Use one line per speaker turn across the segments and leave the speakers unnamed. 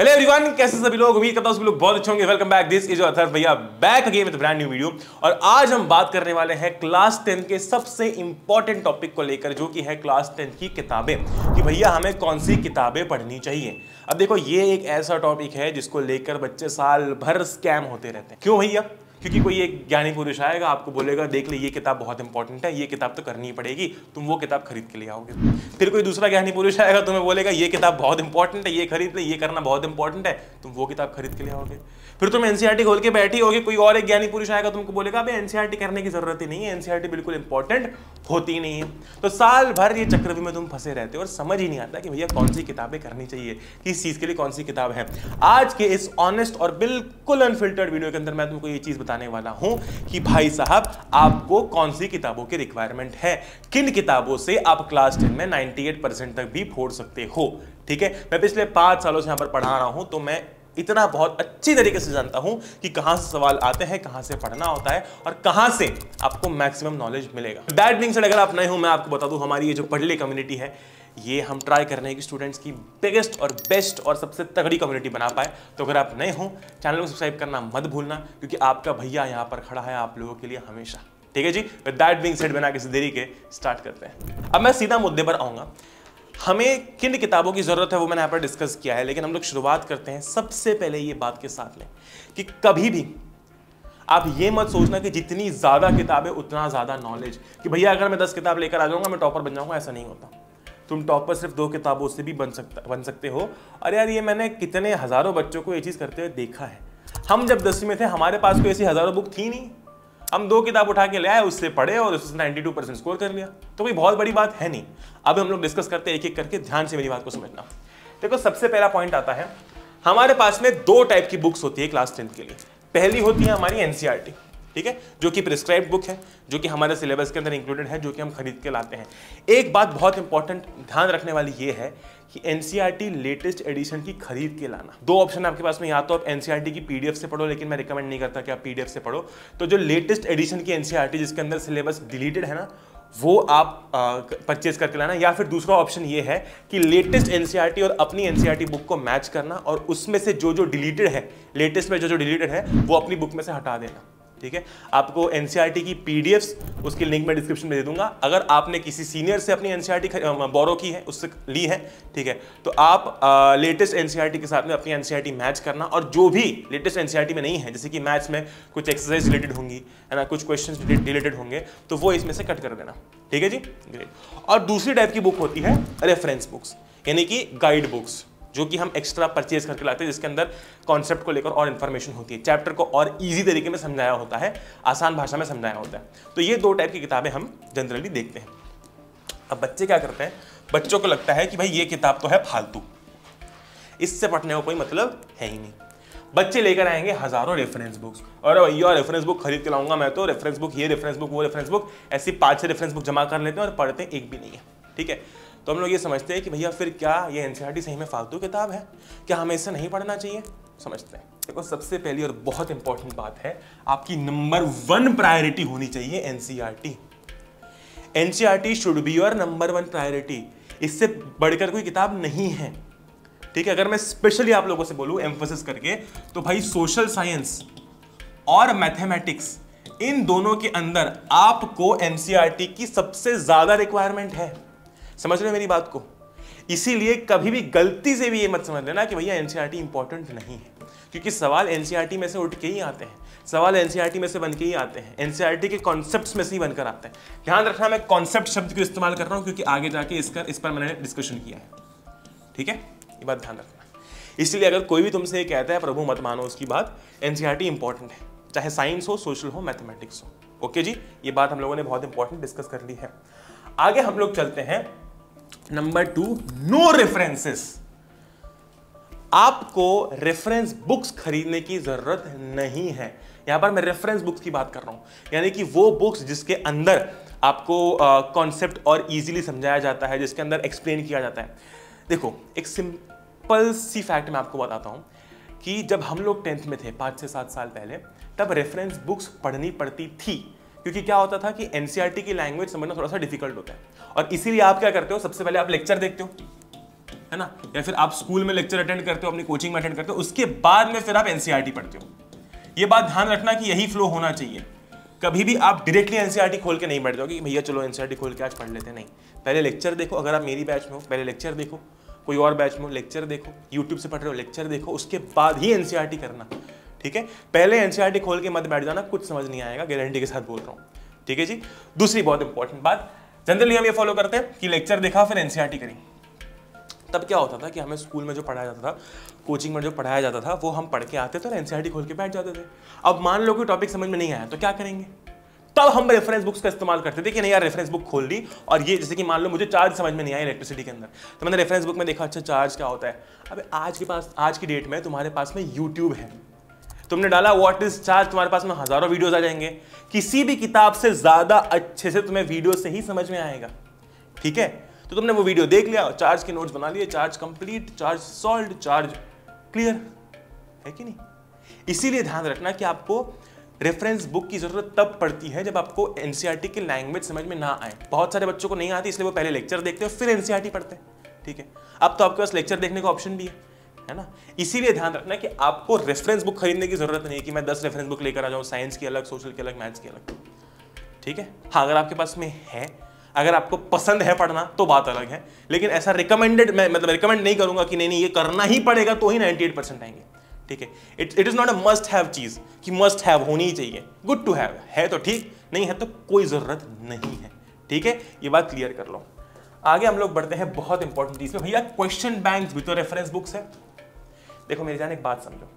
Hello everyone कैसे सभी लोग? उम्मीद करता हूँ सभी लोग बहुत अच्छे होंगे। Welcome back this is Athar भैया back again with brand new video और आज हम बात करने वाले हैं क्लास टेन के सबसे इंपॉर्टेंट टॉपिक को लेकर, जो कि है क्लास टेन की किताबें। कि भैया, हमें कौन सी किताबें पढ़नी चाहिए? अब देखो, ये एक ऐसा टॉपिक है जिसको लेकर बच्चे साल भर स्कैम होते रहते हैं। क्यों भैया? क्योंकि कोई एक ज्ञानी पुरुष आएगा, आपको बोलेगा, देख ले, ये किताब बहुत इंपॉर्टेंट है, ये किताब तो करनी ही पड़ेगी, तुम वो किताब खरीद के ले आओगे। फिर कोई दूसरा ज्ञानी पुरुष आएगा, तुम्हें बोलेगा, ये किताब बहुत इंपॉर्टेंट है, ये खरीद ले, ये करना बहुत इंपॉर्टेंट है। तुम वो किताब खरीद के ले आओगे। फिर तुम एनसीआरटी खोल के बैठी होगी, कोई और एक ज्ञानी पुरुष आएगा, तुमको बोलेगा अभी एनसीआरटी करने की ज़रूरत ही नहीं है एनसीआरटी बिल्कुल इंपॉर्टेंट होती नहीं है। तो साल भर ये चक्रव्यूह में तुम फंसे रहते हो और समझ ही नहीं आता कि भैया कौन सी किताबें करनी चाहिए, किस चीज़ के लिए कौन सी किताब है। आज के इस ऑनेस्ट और बिल्कुल अनफिल्टर्ड वीडियो के अंदर मैं तुमको ये चीज़ बताने वाला हूँ कि भाई साहब, आपको कौन सी किताबों की रिक्वायरमेंट है? किन किताबों से आप क्लास टेन में 98 परसेंट तक भी फोड़ सकते हो? ठीक है? मैं पिछले पाँच सालों से यहाँ पर पढ़ा रहा हूँ तो मैं इतना बहुत अच्छी तरीके से जानता हूँ कि कहाँ से सवाल आते हैं, कहाँ से पढ़ना होता है और कहाँ से आपको मैक्सिमम नॉलेज मिलेगा। दैट सेड अगर आप नए हो, मैं आपको बता दूँ, हमारी ये जो पढ़ले कम्युनिटी है ये हम ट्राई कर रहे हैं कि स्टूडेंट्स की बिगेस्ट और बेस्ट और सबसे तगड़ी कम्युनिटी बना पाए। तो अगर आप नए हो चैनल को सब्सक्राइब करना मत भूलना, क्योंकि आपका भैया यहाँ पर खड़ा है आप लोगों के लिए हमेशा। ठीक है जी? विद दैट बीइंग सेड बिना किसी देरी के स्टार्ट करते हैं। अब मैं सीधा मुद्दे पर आऊँगा। हमें किन किताबों की ज़रूरत है वो मैंने यहाँ पर डिस्कस किया है, लेकिन हम लोग शुरुआत करते हैं सबसे पहले ये बात के साथ लें कि कभी भी आप ये मत सोचना कि जितनी ज़्यादा किताबें, उतना ज़्यादा नॉलेज कि भैया अगर मैं दस किताब लेकर आ जाऊँगा, मैं टॉपर बन जाऊँगा, ऐसा नहीं होता। तुम टॉपर सिर्फ़ दो किताबों से भी बन सकता, बन सकते हो। और यार, ये मैंने कितने हज़ारों बच्चों को ये चीज़ करते हुए देखा है। हम जब दसवीं में थे, हमारे पास कोई ऐसी हज़ारों बुक थी नहीं। हम दो किताब उठा के ले आए, उससे पढ़े और उससे 92 परसेंट स्कोर कर लिया। तो कोई बहुत बड़ी बात है नहीं। अब हम लोग डिस्कस करते हैं एक एक करके ध्यान से मेरी बात को समझना। देखो, सबसे पहला पॉइंट आता है, हमारे पास में दो टाइप की बुक्स होती है क्लास टेंथ के लिए। पहली होती है हमारी एनसीआरटी ठीक है? जो कि प्रिस्क्राइब बुक है, जो कि हमारे सिलेबस के अंदर इंक्लूडेड है, जो कि हम खरीद के लाते हैं। एक बात बहुत इंपॉर्टेंट ध्यान रखने वाली ये है कि एनसीईआरटी लेटेस्ट एडिशन की खरीद के लाना। दो ऑप्शन आपके पास में, या तो आप एनसीईआरटी की पीडीएफ से पढ़ो, लेकिन मैं रिकमेंड नहीं करता कि आप पीडीएफ से पढ़ो। तो जो लेटेस्ट एडिशन की एनसीईआरटी जिसके अंदर सिलेबस डिलीटेड है ना, वो आप परचेज करके लाना। या फिर दूसरा ऑप्शन ये है कि लेटेस्ट एनसीईआरटी और अपनी एनसीईआरटी बुक को मैच करना और उसमें से जो जो डिलीटेड है लेटेस्ट में जो जो डिलीटेड है, वो अपनी बुक में से हटा देना। ठीक है? आपको एनसीईआरटी की पीडीएफ्स उसकी लिंक मैं डिस्क्रिप्शन में दे दूँगा। अगर आपने किसी सीनियर से अपनी एनसीईआरटी बोरो की है, उससे ली है, ठीक है? तो आप लेटेस्ट एनसीईआरटी के साथ में अपनी एनसीईआरटी मैच करना और जो भी लेटेस्ट एनसीईआरटी में नहीं है, जैसे कि मैथ्स में कुछ एक्सरसाइज रिलेटेड होंगी, है ना? कुछ क्वेश्चन रिलेटेड होंगे तो वो इसमें से कट कर देना। ठीक है जी? ग्रेट और दूसरी टाइप की बुक होती है रेफरेंस बुक्स यानी कि गाइड बुक्स जो कि हम एक्स्ट्रा परचेज करके लाते हैं, जिसके अंदर कॉन्सेप्ट को लेकर और इन्फॉर्मेशन होती है। चैप्टर को और इजी तरीके में समझाया होता है, आसान भाषा में समझाया होता है। तो ये दो टाइप की किताबें हम जनरली देखते हैं। अब बच्चे क्या करते हैं? बच्चों को लगता है कि भाई ये किताब तो है फालतू। इससे पढ़ने का कोई मतलब है ही नहीं। बच्चे लेकर आएँगे हज़ारों रेफरेंस बुक्स और भैया रेफरेंस बुक खरीद के लाऊँगा मैं तो। रेफरेंस बुक ये रेफरेंस बुक वो रेफरेंस बुक ऐसी पाँच छह रेफरेंस बुक जमा कर लेते हैं और पढ़ते एक भी नहीं है। ठीक है? तो हम लोग ये समझते हैं कि भैया फिर क्या ये एनसीईआरटी सही में फालतू किताब है? क्या हमें इससे नहीं पढ़ना चाहिए? समझते हैं। देखो, सबसे पहली और बहुत इंपॉर्टेंट बात है, आपकी नंबर वन प्रायोरिटी होनी चाहिए NCERT. NCERT should be your number one priority इससे बढ़कर कोई किताब नहीं है। ठीक है, अगर मैं स्पेशली आप लोगों से बोलूँ एम्फोसिस करके तो भाई सोशल साइंस और मैथमेटिक्स इन दोनों के अंदर आपको एनसीईआरटी की सबसे ज़्यादा रिक्वायरमेंट है। समझ रहे मेरी बात को? इसीलिए कभी भी गलती से भी ये मत समझ लेना कि भैया एनसीईआरटी इंपॉर्टेंट नहीं है। क्योंकि सवाल एनसीईआरटी में से उठ के ही आते हैं। सवाल एनसीईआरटी में से बन के ही आते हैं। एनसीईआरटी के कॉन्सेप्ट्स में से ही बनकर आते हैं। ध्यान रखना, मैं कॉन्सेप्ट शब्द को इस्तेमाल कर रहा हूँ, क्योंकि आगे जाके इसका इस पर मैंने डिस्कशन किया है। ठीक है? ये बात ध्यान रखना। इसलिए अगर कोई भी तुमसे ये कहता है, प्रभु मत मानो उसकी बात एनसीईआरटी इंपॉर्टेंट है। चाहे साइंस हो सोशल हो मैथमेटिक्स हो। ओके जी? ये बात हम लोगों ने बहुत इंपॉर्टेंट डिस्कस कर ली है। आगे हम लोग चलते हैं। नंबर टू नो रेफरेंसेस आपको रेफरेंस बुक्स खरीदने की ज़रूरत नहीं है। यहाँ पर मैं रेफरेंस बुक्स की बात कर रहा हूँ। यानी कि वो बुक्स जिसके अंदर आपको कॉन्सेप्ट uh, और इजीली समझाया जाता है जिसके अंदर एक्सप्लेन किया जाता है। देखो एक सिंपल सी फैक्ट मैं आपको बताता हूँ कि जब हम लोग टेंथ में थे पाँच से सात साल पहले तब रेफरेंस बुक्स पढ़नी पड़ती थी। क्योंकि क्या होता था कि एनसीईआरटी की लैंग्वेज समझना थोड़ा सा डिफ़िकल्ट होता है। और इसीलिए आप क्या करते हो, सबसे पहले आप लेक्चर देखते हो, है ना? या फिर आप स्कूल में लेक्चर अटेंड करते हो, अपनी कोचिंग में अटेंड करते हो, उसके बाद में फिर आप एनसीईआरटी पढ़ते हो। ये बात ध्यान रखना कि यही फ्लो होना चाहिए। कभी भी आप डायरेक्टली एनसीईआरटी खोल के नहीं बैठ जाओगे कि भैया चलो एनसीईआरटी खोल के आज पढ़ लेते नहीं, पहले लेक्चर देखो, अगर आप मेरी बैच में हो, पहले लेक्चर देखो। कोई और बैच में हो लेक्चर देखो। यूट्यूब से पढ़ रहे हो लेक्चर देखो। उसके बाद ही एनसीईआरटी करना। ठीक है? पहले एनसीईआरटी खोल के मत बैठ जाना, कुछ समझ नहीं आएगा गारंटी के साथ बोल रहा हूँ। ठीक है जी? दूसरी बहुत इंपॉर्टेंट बात जनरली हम ये फॉलो करते हैं कि लेक्चर देखा, फिर एनसीईआरटी करी। तब क्या होता था कि हमें स्कूल में जो पढ़ाया जाता था कोचिंग में जो पढ़ाया जाता था, वो हम पढ़ के आते थे और एनसीईआरटी खोल के बैठ जाते थे। अब मान लो कि टॉपिक समझ में नहीं आया तो क्या करेंगे? तब हम रेफरेंस बुक्स का इस्तेमाल करते थे कि नहीं यार रेफरेंस बुक खोल ली, और ये जैसे कि मान लो मुझे चार्ज समझ में नहीं आया इलेक्ट्रिसिटी के अंदर। तो मैंने रेफरेंस बुक में देखा अच्छा चार्ज क्या होता है? अब आज के पास, आज की डेट में तुम्हारे पास में यूट्यूब है। तुमने डाला व्हाट इज़ चार्ज तुम्हारे पास में हज़ारों वीडियोस आ जाएँगे। किसी भी किताब से ज़्यादा अच्छे से तुम्हें वीडियो से ही समझ में आएगा। ठीक है? तो तुमने वो वीडियो देख लिया चार्ज के नोट्स बना लिए charge complete charge solve charge clear है कि नहीं? इसीलिए ध्यान रखना कि आपको रेफरेंस बुक की ज़रूरत तब पड़ती है जब आपको एनसीईआरटी की लैंग्वेज समझ में ना आए। बहुत सारे बच्चों को नहीं आती, इसलिए वो पहले लेक्चर देखते हैं फिर एनसीईआरटी पढ़ते हैं। ठीक है? अब तो आपके पास लेक्चर देखने का ऑप्शन भी है। है ना? इसीलिए ध्यान रखना कि आपको रेफरेंस बुक खरीदने की ज़रूरत नहीं है कि मैं दस रेफरेंस बुक लेकर आ जाऊँ साइंस की अलग सोशल की अलग मैथ्स की अलग। ठीक है? हाँ अगर आपके पास में है, अगर आपको पसंद है पढ़ना तो बात अलग है। लेकिन ऐसा रिकमेंडेड मैं मतलब रिकमेंड नहीं करूँगा कि नहीं नहीं, ये करना ही पड़ेगा तो ही 98 परसेंट आएँगे। ठीक है? It it is not a must have चीज़ कि मस्ट हैव होनी ही चाहिए। गुड टू हैव है तो ठीक, नहीं है तो कोई ज़रूरत नहीं है। ठीक है? ये बात क्लियर कर लो। आगे हम लोग बढ़ते हैं, बहुत इंपॉर्टेंट चीज़ में भैया क्वेश्चन बैंक भी तो रेफरेंस बुक्स है। देखो, मेरी जान एक बात समझो।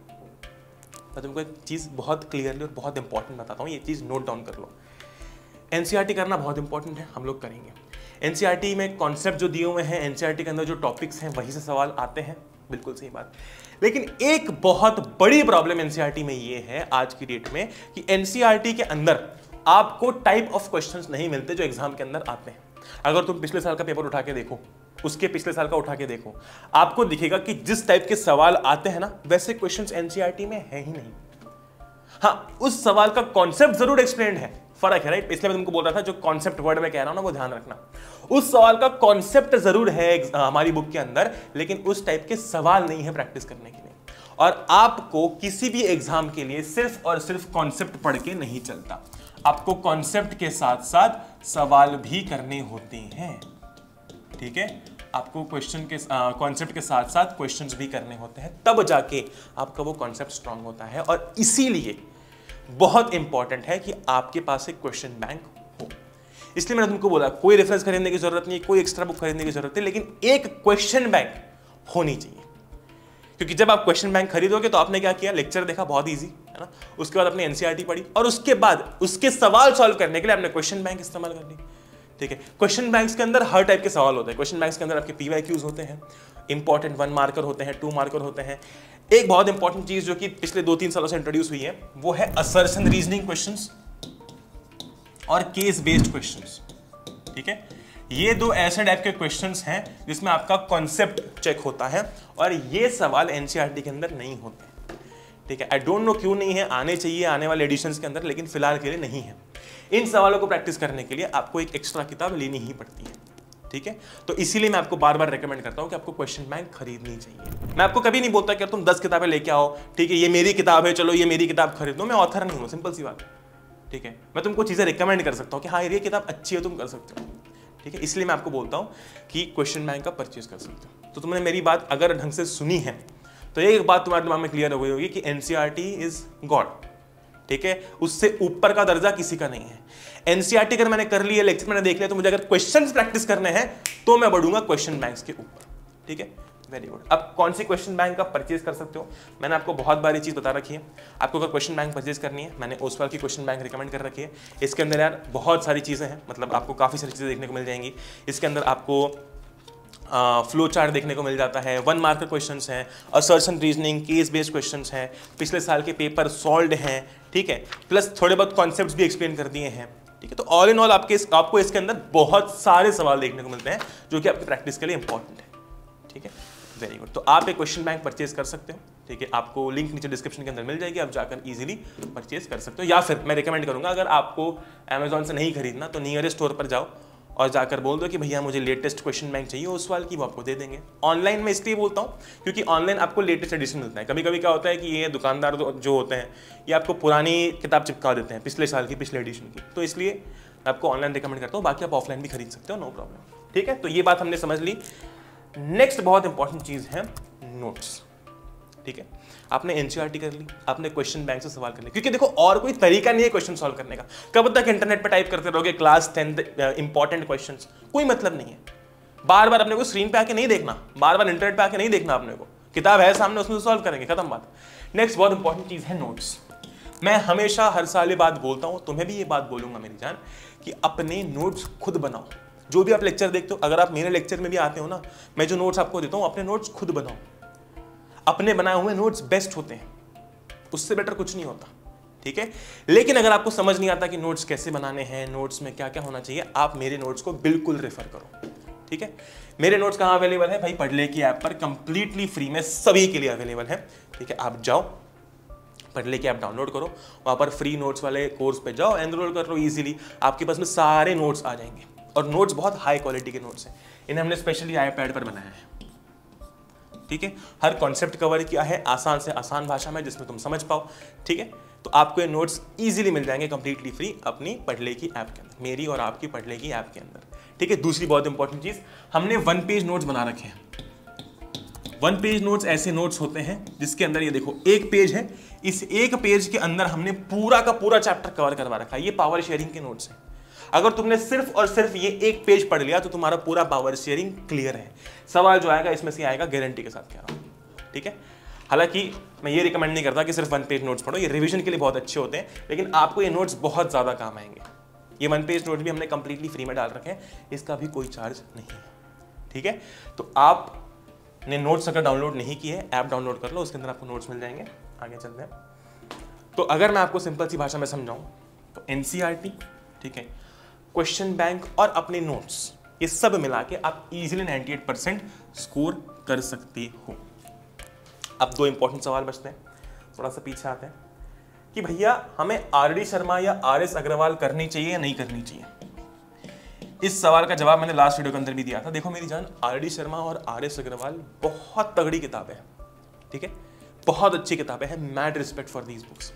मैं तुमको एक चीज़ बहुत क्लियरली और बहुत इंपॉर्टेंट बताता हूँ। ये चीज़ नोट डाउन कर लो। एनसीईआरटी करना बहुत इंपॉर्टेंट है, हम लोग करेंगे। एनसीईआरटी में कॉन्सेप्ट जो दिए हुए हैं एनसीईआरटी के अंदर जो टॉपिक्स हैं, वहीं से सवाल आते हैं। बिल्कुल सही बात। लेकिन एक बहुत बड़ी प्रॉब्लम एनसीईआरटी में ये है आज की डेट में कि एनसीईआरटी के अंदर आपको टाइप ऑफ़ क्वेश्चंस नहीं मिलते जो एग्ज़ाम के अंदर आते हैं। अगर तुम पिछले साल का पेपर उठा के देखो उसके पिछले साल का उठा के देखो। आपको दिखेगा कि जिस टाइप के सवाल आते हैं ना, वैसे क्वेश्चंस एनसीईआरटी में है ही नहीं। हाँ उस सवाल का कॉन्सेप्ट ज़रूर एक्सप्लेन है। फ़र्क है राइट इसलिए मैं तुमको बोल रहा था, जो कॉन्सेप्ट वर्ड में कह रहा हूँ ना, वो ध्यान रखना। उस सवाल का कॉन्सेप्ट ज़रूर है हमारी बुक के अंदर, लेकिन उस टाइप के सवाल नहीं है प्रैक्टिस करने के लिए। और आपको किसी भी एग्ज़ाम के लिए सिर्फ़ और सिर्फ़ कॉन्सेप्ट पढ़ के नहीं चलता। आपको कॉन्सेप्ट के साथ साथ सवाल भी करने होते हैं। ठीक है? आपको क्वेश्चन के कॉन्सेप्ट के साथ साथ क्वेश्चन भी करने होते हैं, तब जाके आपका वो कॉन्सेप्ट स्ट्रांग होता है और इसीलिए बहुत इंपॉर्टेंट है कि आपके पास एक क्वेश्चन बैंक हो। इसलिए मैंने तुमको बोला, कोई रेफरेंस खरीदने की ज़रूरत नहीं है कोई एक्स्ट्रा बुक खरीदने की ज़रूरत है लेकिन एक क्वेश्चन बैंक होनी चाहिए। क्योंकि जब आप क्वेश्चन बैंक खरीदोगे तो आपने क्या किया? लेक्चर देखा, बहुत ईजी है ना? उसके बाद अपने एनसीईआरटी पढ़ी और उसके बाद उसके सवाल सॉल्व करने के लिए आपने क्वेश्चन बैंक इस्तेमाल कर ली। ठीक है? क्वेश्चन बैंक्स के अंदर हर टाइप के सवाल होते हैं। क्वेश्चन बैंक्स के अंदर आपके पीवाईक्यूज होते हैं इंपॉर्टेंट वन मार्कर होते हैं टू मार्कर होते हैं। एक बहुत इंपॉर्टेंट चीज़ जो कि पिछले दो तीन सालों से इंट्रोड्यूस हुई है, वो है असर्शन रीजनिंग क्वेश्चंस और केस बेस्ड क्वेश्चंस ठीक है? ये दो ऐसे टाइप के क्वेश्चंस हैं जिसमें आपका कॉन्सेप्ट चेक होता है और ये सवाल एनसीईआरटी के अंदर नहीं होते। ठीक है? आई डोंट नो क्यों नहीं है, आने चाहिए, आने वाले एडिशंस के अंदर, लेकिन फ़िलहाल के लिए नहीं है। इन सवालों को प्रैक्टिस करने के लिए आपको एक एक्स्ट्रा किताब लेनी ही पड़ती है, ठीक है? तो इसीलिए मैं आपको बार बार रेकमेंड करता हूँ कि आपको क्वेश्चन बैंक खरीदनी चाहिए। मैं आपको कभी नहीं बोलता कि तुम दस किताबें लेके आओ, ठीक है, ये मेरी किताब है, चलो ये मेरी किताब खरीद मैं ऑथर नहीं हूँ सिंपल सी बात ठीक है? मैं तुमको चीज़ें रिकमेंड कर सकता हूँ कि हाँ ये किताब अच्छी है, तुम कर सकते हो, ठीक है? इसलिए मैं आपको बोलता हूँ कि क्वेश्चन बैंक का परचेज कर सकते हो। तो तुमने मेरी बात अगर ढंग से सुनी है तो एक बात तुम्हारे दिमाग में क्लियर हो गई होगी कि एनसीआरटी इज़ गॉड ठीक है? उससे ऊपर का दर्जा किसी का नहीं है। एनसीआरटी अगर मैंने कर लिया लेक्चर मैंने देख लिया तो मुझे अगर क्वेश्चंस प्रैक्टिस करने हैं तो मैं बढ़ूँगा क्वेश्चन बैंक के ऊपर। ठीक है? वेरी गुड अब कौन सी क्वेश्चन बैंक आप परचेज कर सकते हो? मैंने आपको बहुत बारी चीज़ बता रखी है। आपको अगर क्वेश्चन बैंक परचेज करनी है, मैंने ओसवाल की क्वेश्चन बैंक रिकमेंड कर रखी है। इसके अंदर यार बहुत सारी चीज़ें हैं मतलब आपको काफ़ी सारी चीज़ें देखने को मिल जाएँगी। इसके अंदर आपको फ्लो चार्ट देखने को मिल जाता है वन मार्कर क्वेश्चन हैं assertion reasoning case based question हैं पिछले साल के पेपर सॉल्व हैं ठीक है? प्लस थोड़े बहुत कॉन्सेप्ट भी एक्सप्लेन कर दिए हैं ठीक है? तो ऑल इन ऑल आपके इस, आपको इसके अंदर बहुत सारे सवाल देखने को मिलते हैं जो कि आपकी प्रैक्टिस के लिए इंपॉर्टेंट है ठीक है? वेरी गुड तो आप एक क्वेश्चन बैंक परचेज कर सकते हो ठीक है? आपको लिंक नीचे डिस्क्रिप्शन के अंदर मिल जाएगी आप जाकर इजीली परचेज कर सकते हो। या फिर मैं रिकमेंड करूँगा अगर आपको अमेजोन से नहीं खरीदना तो नियरेस्ट स्टोर पर जाओ और जाकर बोल दो कि भैया मुझे लेटेस्ट क्वेश्चन बैंक चाहिए, उस सवाल की वो आपको दे देंगे। ऑनलाइन में इसलिए बोलता हूँ, क्योंकि ऑनलाइन आपको लेटेस्ट एडिशन मिलता है। कभी कभी क्या होता है कि ये दुकानदार जो होते हैं, ये आपको पुरानी किताब चिपका देते हैं, पिछले साल की, पिछले एडिशन की। तो इसलिए आपको ऑनलाइन रिकमेंड करता हूँ, बाकी आप ऑफलाइन भी खरीद सकते हो नो प्रॉब्लम ठीक है? तो ये बात हमने समझ ली। नेक्स्ट बहुत इंपॉर्टेंट चीज़ है नोट्स ठीक है? आपने एनसीआरटी कर ली, आपने क्वेश्चन बैंक से सवाल करने। क्योंकि देखो, और कोई तरीका नहीं है क्वेश्चन सॉल्व करने का। कब तक इंटरनेट पर टाइप करते रहोगे क्लास टेंथ इंपॉर्टेंट क्वेश्चन कोई मतलब नहीं है। बार बार अपने को स्क्रीन पे आके नहीं देखना। बार बार इंटरनेट पे आके नहीं देखना अपने को। किताब है सामने, उसमें सॉल्व करेंगे, खत्म बात। नेक्स्ट बहुत इंपॉर्टेंट चीज़ है नोट्स मैं हमेशा हर साल ये बात बोलता हूँ, तुम्हें भी ये बात बोलूँगा मेरी जान, कि अपने नोट्स खुद बनाओ। जो भी आप लेक्चर देखते हो, अगर आप मेरे लेक्चर में भी आते हो ना, मैं जो नोट्स आपको देता हूँ, अपने नोट्स खुद बनाओ। अपने बनाए हुए नोट्स बेस्ट होते हैं। उससे बेटर कुछ नहीं होता, ठीक है? लेकिन अगर आपको समझ नहीं आता कि नोट्स कैसे बनाने हैं नोट्स में क्या क्या होना चाहिए, आप मेरे नोट्स को बिल्कुल रेफर करो, ठीक है? मेरे नोट्स कहाँ अवेलेबल है? भाई पढ़ले की ऐप पर कंप्लीटली फ्री में सभी के लिए अवेलेबल है, ठीक है? आप जाओ पढ़ले की ऐप डाउनलोड करो, वहाँ पर फ्री नोट्स वाले कोर्स पे जाओ एनरोल कर लो इजीली आपके पास में सारे नोट्स आ जाएँगे। और नोट्स बहुत हाई क्वालिटी के नोट्स हैं। इन्हें हमने स्पेशली आई पर बनाया है। ठीक है? हर कॉन्सेप्ट कवर किया है आसान से आसान भाषा में, जिसमें तुम समझ पाओ, ठीक है? तो आपको ये नोट्स इजीली मिल जाएँगे कंप्लीटली फ्री अपनी पढ़ले की ऐप के अंदर, मेरी और आपकी पढ़ले की ऐप के अंदर, ठीक है? दूसरी बहुत इंपॉर्टेंट चीज़, हमने वन पेज नोट्स बना रखे हैं। वन पेज नोट्स ऐसे नोट्स होते हैं, जिसके अंदर ये देखो, एक पेज है, इस एक पेज के अंदर हमने पूरा का पूरा चैप्टर कवर करवा रखा है। ये पावर शेयरिंग के नोट्स हैं। अगर तुमने सिर्फ़ और सिर्फ़ ये एक पेज पढ़ लिया तो तुम्हारा पूरा पावर शेयरिंग क्लियर है। सवाल जो आएगा, इसमें से आएगा गारंटी के साथ कह रहा हूँ। ठीक है? हालाँकि मैं ये रिकमेंड नहीं करता कि सिर्फ़ वन पेज नोट्स पढ़ो, ये रिविजन के लिए बहुत अच्छे होते हैं, लेकिन आपको ये नोट्स बहुत ज़्यादा काम आएँगे। ये वन पेज नोट भी हमने कंप्लीटली फ्री में डाल रखे हैं, इसका भी कोई चार्ज नहीं है। ठीक है? तो आप ने नोट्स अगर डाउनलोड नहीं किए ऐप डाउनलोड कर लो, उसके अंदर आपको नोट्स मिल जाएँगे। आगे चलते हैं। तो अगर मैं आपको सिंपल सी भाषा में समझाऊं तो एनसीईआरटी ठीक है? क्वेश्चन बैंक और अपने नोट्स ये सब मिला के आप इजीली 98 परसेंट स्कोर कर सकते हो। अब दो इंपॉर्टेंट सवाल बचते हैं। थोड़ा सा पीछे आते हैं कि भैया, हमें आर डी शर्मा या आर एस अग्रवाल करनी चाहिए या नहीं करनी चाहिए? इस सवाल का जवाब मैंने लास्ट वीडियो के अंदर भी दिया था। देखो मेरी जान, आर डी शर्मा और आर एस अग्रवाल बहुत तगड़ी किताब है, ठीक है? बहुत अच्छी किताबें हैं। Mad respect for these books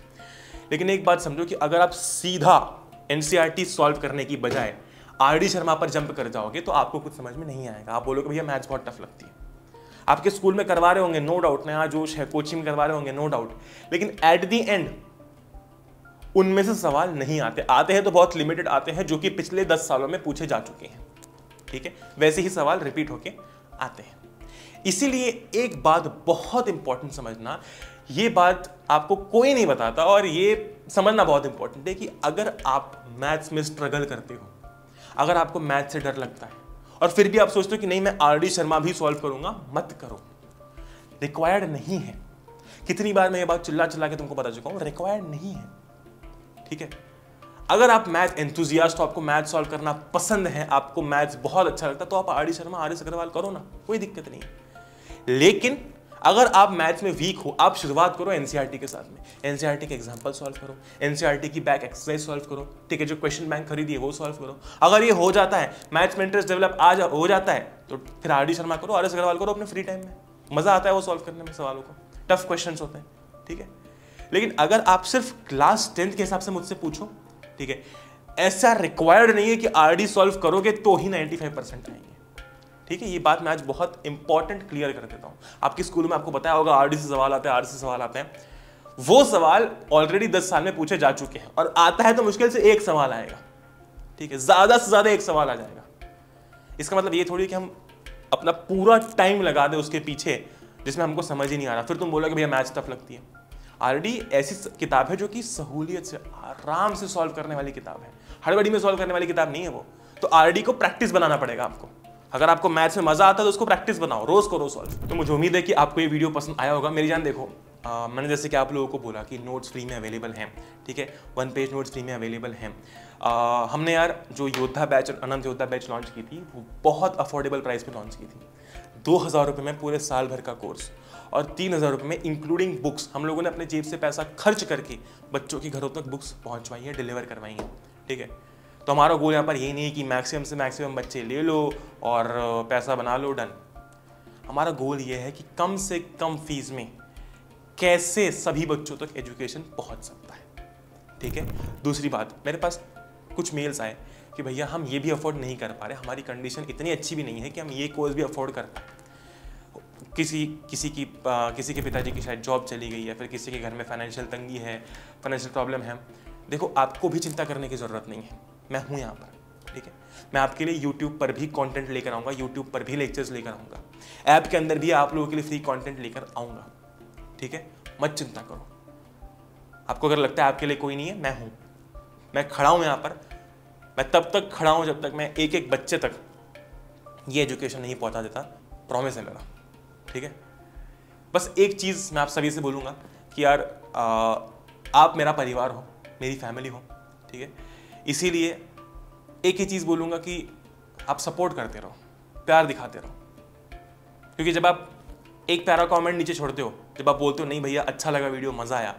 लेकिन एक बात समझो कि अगर आप सीधा एनसीआरटी सॉल्व करने की बजाय आर डी शर्मा पर जंप कर जाओगे तो आपको कुछ समझ में नहीं आएगा। आप बोलोगे, भैया, मैथ्स बहुत टफ लगती है। आपके स्कूल में करवा रहे होंगे, नो डाउट, नया जोश है, कोचिंग करवा रहे होंगे, नो डाउट। लेकिन एट दी एंड उनमें से सवाल नहीं आते। आते हैं तो बहुत लिमिटेड आते हैं, जो कि पिछले दस सालों में पूछे जा चुके हैं। ठीक है? वैसे ही सवाल रिपीट होके आते हैं। इसीलिए एक बात बहुत इंपॉर्टेंट समझना, ये बात आपको कोई नहीं बताता और ये समझना बहुत इंपॉर्टेंट है कि अगर आप मैथ्स में स्ट्रगल करते हो, अगर आपको मैथ से डर लगता है और फिर भी आप सोचते हो कि नहीं, मैं आर डी शर्मा भी सॉल्व करूँगा, मत करो। रिक्वायर्ड नहीं है। कितनी बार मैं ये बात चिल्ला चिल्ला के तुमको बता चुका हूँ रिक्वायर्ड नहीं है। ठीक है? अगर आप मैथ एंथुजियास्ट हो, आपको मैथ सॉल्व करना पसंद है, आपको मैथ्स बहुत अच्छा लगता है तो आप R D Sharma R S Agarwal करो ना, कोई दिक्कत नहीं है। लेकिन अगर आप मैथ्स में वीक हो, आप शुरुआत करो एनसीईआरटी के साथ में। एनसीईआरटी के एग्जांपल सॉल्व करो। एनसीईआरटी की बैक एक्सरसाइज सॉल्व करो। ठीक है, जो क्वेश्चन बैंक खरीदी है, वो सॉल्व करो। अगर ये हो जाता है, मैथ्स में इंटरेस्ट डेवलप आज हो जाता है तो फिर आर डी शर्मा करो, आर एस अग्रवाल करो अपने फ्री टाइम में। मज़ा आता है वो सॉल्व करने में सवालों को। टफ क्वेश्चन होते हैं, ठीक है? लेकिन अगर आप सिर्फ़ क्लास टेंथ के हिसाब से मुझसे पूछो, ठीक है, ऐसा रिक्वायर्ड नहीं है कि आर डी सॉल्व करोगे तो ही नाइन्टी फाइव परसेंट आएँगे। ठीक है, ये बात मैं आज बहुत इंपॉर्टेंट क्लियर कर देता हूँ। आपके स्कूल में आपको बताया होगा आरडी से सवाल आते हैं, आर से सवाल आते हैं। वो सवाल ऑलरेडी दस साल में पूछे जा चुके हैं और आता है तो मुश्किल से एक सवाल आएगा। ठीक है, ज़्यादा से ज़्यादा एक सवाल आ जाएगा। इसका मतलब ये थोड़ी कि हम अपना पूरा टाइम लगा दें उसके पीछे, जिसमें हमको समझ ही नहीं आ रहा। फिर तुम बोलोगे, भैया मैच टफ लगती है। ऑलरेडी ऐसी किताब है जो कि सहूलियत से, आराम से सॉल्व करने वाली किताब है। हड़बड़ी में सॉल्व करने वाली किताब नहीं है वो। तो आरडी को प्रैक्टिस बनाना पड़ेगा आपको। अगर आपको मैथ्स में मज़ा आता है तो उसको प्रैक्टिस बनाओ रोज करो सॉल्व तो मुझे उम्मीद है कि आपको ये वीडियो पसंद आया होगा। मेरी जान देखो आ, मैंने जैसे कि आप लोगों को बोला कि नोट्स फ्री में अवेलेबल हैं ठीक है? वन पेज नोट्स फ्री में अवेलेबल हैं। हमने यार जो योद्धा बैच और अनंत योद्धा बैच लॉन्च की थी वो बहुत अफोर्डेबल प्राइस पे लॉन्च की थी। दो हज़ार रुपये में पूरे साल भर का कोर्स और तीन हज़ार रुपये में इंक्लूडिंग बुक्स हम लोगों ने अपने जेब से पैसा खर्च करके बच्चों के घरों तक बुक्स पहुँचवाई हैं डिलीवर करवाई हैं ठीक है? तो हमारा गोल यहाँ पर ये नहीं कि मैक्सिमम से मैक्सिमम बच्चे ले लो और पैसा बना लो डन हमारा गोल ये है कि कम से कम फ़ीस में कैसे सभी बच्चों तक एजुकेशन पहुँच सकता है। ठीक है? दूसरी बात मेरे पास कुछ मेल्स आए कि भैया हम ये भी अफोर्ड नहीं कर पा रहे हमारी कंडीशन इतनी अच्छी भी नहीं है कि हम ये कोर्स भी अफोर्ड कर पाए। किसी किसी की आ, किसी के पिताजी की शायद जॉब चली गई है फिर किसी के घर में फाइनेंशियल तंगी है फाइनेंशियल प्रॉब्लम है। देखो आपको भी चिंता करने की ज़रूरत नहीं है। मैं हूँ यहाँ पर ठीक है? मैं आपके लिए यूट्यूब पर भी कंटेंट लेकर आऊँगा यूट्यूब पर भी लेक्चर्स लेकर आऊँगा। ऐप के अंदर भी आप लोगों के लिए फ्री कंटेंट लेकर आऊँगा ठीक है? मत चिंता करो। आपको अगर लगता है आपके लिए कोई नहीं है मैं हूँ। मैं खड़ा हूँ यहाँ पर। मैं तब तक खड़ा हूँ जब तक मैं एक एक बच्चे तक ये एजुकेशन नहीं पहुँचा देता प्रॉमिस है मेरा ठीक है? बस एक चीज़ मैं आप सभी से बोलूँगा कि यार आ, आप मेरा परिवार हो मेरी फैमिली हो ठीक है? इसीलिए एक ही चीज़ बोलूँगा कि आप सपोर्ट करते रहो, प्यार दिखाते रहो। क्योंकि जब आप एक प्यारा कमेंट नीचे छोड़ते हो, जब आप बोलते हो, नहीं भैया अच्छा लगा वीडियो मज़ा आया।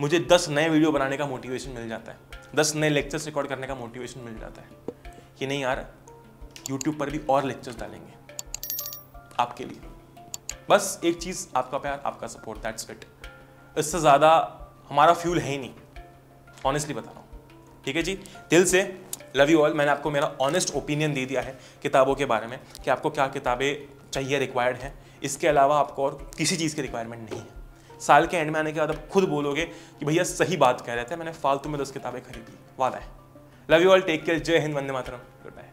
मुझे दस नए वीडियो बनाने का मोटिवेशन मिल जाता है। दस नए लेक्चर्स रिकॉर्ड करने का मोटिवेशन मिल जाता है। कि नहीं यार यूट्यूब पर भी और लेक्चर्स डालेंगे, आपके लिए। बस एक चीज़, आपका प्यार, आपका सपोर्ट दैट्स इट इससे ज़्यादा हमारा फ्यूल है ही नहीं। ऑनेस्टली बता ठीक है जी? दिल से लव यू ऑल मैंने आपको मेरा ऑनेस्ट ओपिनियन दे दिया है किताबों के बारे में कि आपको क्या किताबें चाहिए रिक्वायर्ड हैं। इसके अलावा आपको और किसी चीज़ की रिक्वायरमेंट नहीं है। साल के एंड में आने के बाद आप खुद बोलोगे कि भैया सही बात कह रहे थे, मैंने फालतू में दस किताबें खरीदी। वादा है। Love you all take care जय हिंद. वंदे मातरम. Good bye